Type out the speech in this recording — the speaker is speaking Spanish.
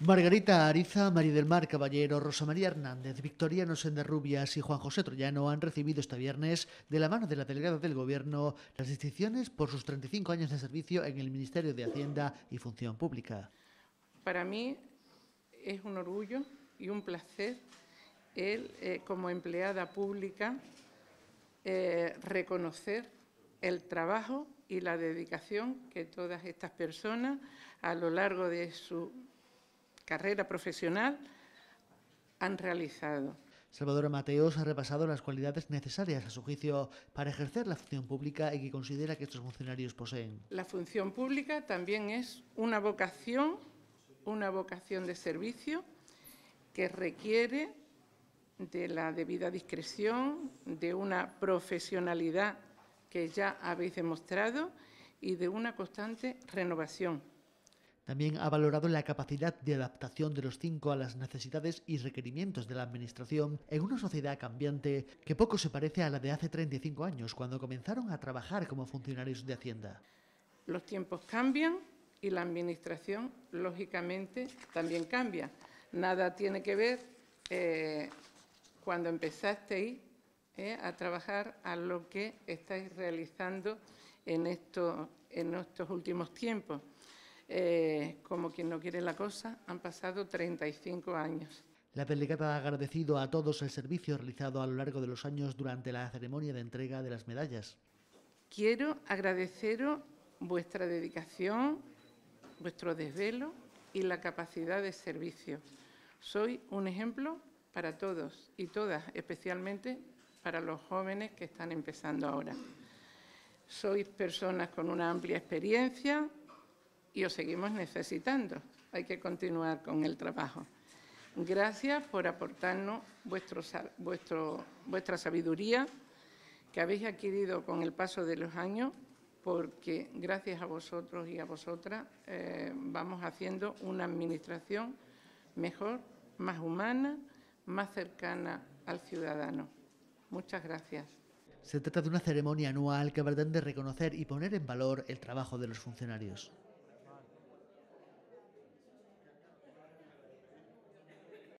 Margarita Ariza, María del Mar Caballero, Rosa María Hernández, Victoriano Senderrubias y Juan José Troyano han recibido este viernes, de la mano de la delegada del Gobierno, las distinciones por sus 35 años de servicio en el Ministerio de Hacienda y Función Pública. Para mí es un orgullo y un placer el, eh, como empleada pública, eh, reconocer el trabajo y la dedicación que todas estas personas a lo largo de su carrera profesional han realizado. Salvador Mateos ha repasado las cualidades necesarias a su juicio para ejercer la función pública y que considera que estos funcionarios poseen. La función pública también es una vocación, una vocación de servicio que requiere de la debida discreción, de una profesionalidad que ya habéis demostrado y de una constante renovación. También ha valorado la capacidad de adaptación de los cinco a las necesidades y requerimientos de la Administración en una sociedad cambiante que poco se parece a la de hace 35 años, cuando comenzaron a trabajar como funcionarios de Hacienda. Los tiempos cambian y la Administración, lógicamente, también cambia. Nada tiene que ver eh, cuando empezasteis eh, a trabajar a lo que estáis realizando en, en estos últimos tiempos. Eh, como quien no quiere la cosa, han pasado 35 años. La delegada ha agradecido a todos el servicio realizado a lo largo de los años durante la ceremonia de entrega de las medallas. Quiero agradeceros vuestra dedicación, vuestro desvelo y la capacidad de servicio. Soy un ejemplo para todos y todas, especialmente para los jóvenes que están empezando ahora. Sois personas con una amplia experiencia, y os seguimos necesitando. Hay que continuar con el trabajo. Gracias por aportarnos vuestro, vuestro, vuestra sabiduría que habéis adquirido con el paso de los años, porque gracias a vosotros y a vosotras eh, vamos haciendo una administración mejor, más humana, más cercana al ciudadano. Muchas gracias. Se trata de una ceremonia anual que pretende reconocer y poner en valor el trabajo de los funcionarios.